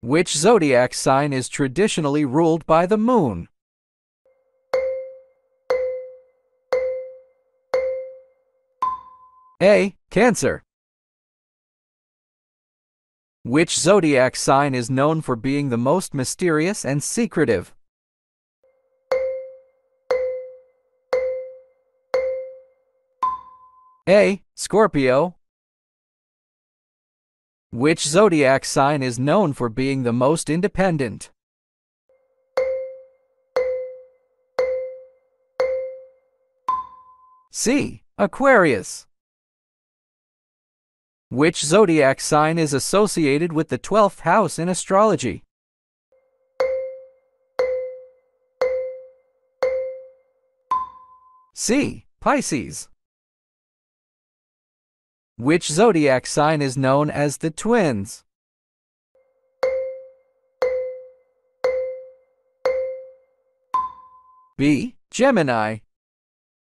Which zodiac sign is traditionally ruled by the moon? A. Cancer. Which zodiac sign is known for being the most mysterious and secretive? A. Scorpio. Which zodiac sign is known for being the most independent? C. Aquarius. Which zodiac sign is associated with the 12th house in astrology? C. Pisces. Which zodiac sign is known as the twins? B. Gemini.